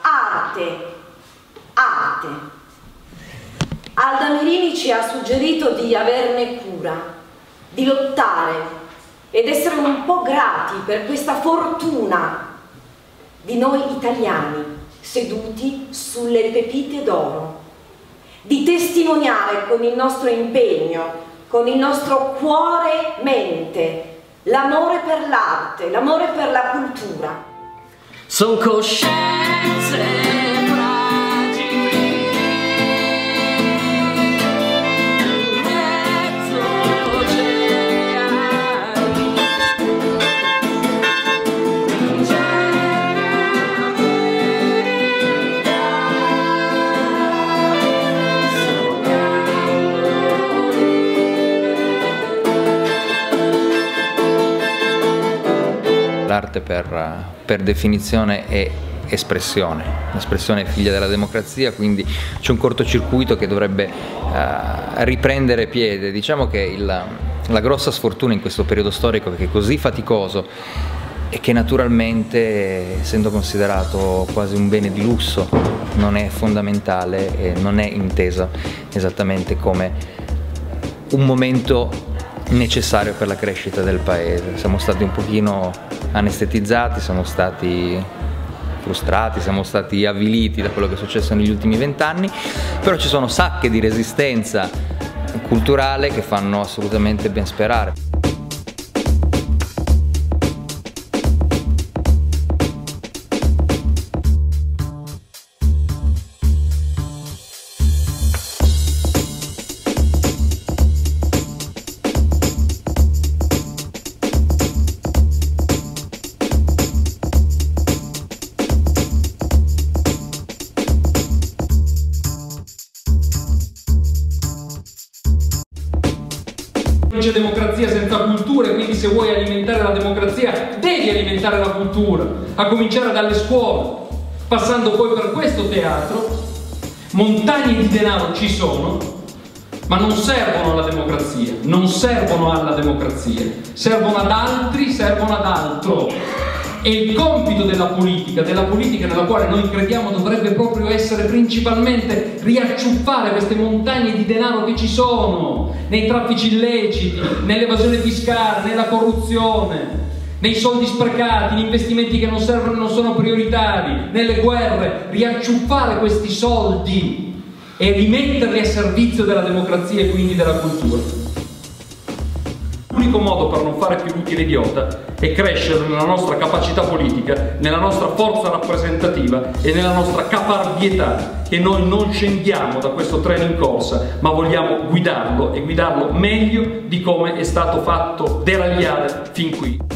Arte. Arte. Alda Mirini ci ha suggerito di averne cura, di lottare ed essere un po' grati per questa fortuna di noi italiani seduti sulle pepite d'oro, di testimoniare con il nostro impegno, con il nostro cuore-mente, l'amore per l'arte, l'amore per la cultura. Sono coscienze L'arte per, per definizione è espressione, l'espressione è figlia della democrazia, quindi c'è un cortocircuito che dovrebbe uh, riprendere piede. Diciamo che il, la grossa sfortuna in questo periodo storico che è così faticoso e che naturalmente, essendo considerato quasi un bene di lusso, non è fondamentale e non è intesa esattamente come un momento necessario per la crescita del paese. Siamo stati un pochino anestetizzati, siamo stati frustrati, siamo stati avviliti da quello che è successo negli ultimi vent'anni, però ci sono sacche di resistenza culturale che fanno assolutamente ben sperare. C'è democrazia senza cultura e quindi se vuoi alimentare la democrazia devi alimentare la cultura, a cominciare dalle scuole, passando poi per questo teatro. Montagne di denaro ci sono, ma non servono alla democrazia, non servono alla democrazia, servono ad altri, servono ad altro. E il compito della politica, della politica nella quale noi crediamo dovrebbe proprio essere principalmente riacciuffare queste montagne di denaro che ci sono nei traffici illeciti, nell'evasione fiscale, nella corruzione, nei soldi sprecati, in investimenti che non servono e non sono prioritari, nelle guerre, riacciuffare questi soldi e rimetterli a servizio della democrazia e quindi della cultura. L'unico modo per non fare più l'utile idiota è crescere nella nostra capacità politica, nella nostra forza rappresentativa e nella nostra caparbietà, che noi non scendiamo da questo treno in corsa, ma vogliamo guidarlo e guidarlo meglio di come è stato fatto deragliare fin qui.